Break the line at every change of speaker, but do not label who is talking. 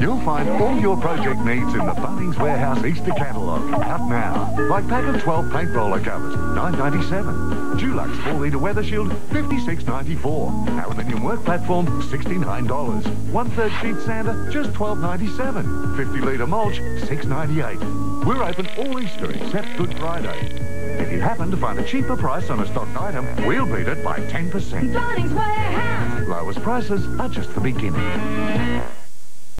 You'll find all your project needs in the Bunnings Warehouse Easter catalogue. Out now. Like pack of 12 paint roller covers, $9.97. Dulux 4-litre weather shield, $56.94. Aluminium work platform, $69. One-third sheet sander, just $12.97. 50-litre mulch, $6.98. We're open all Easter except Good Friday. If you happen to find a cheaper price on a stocked item, we'll beat it by 10%.
Bunnings Warehouse.
Lowest prices are just the beginning.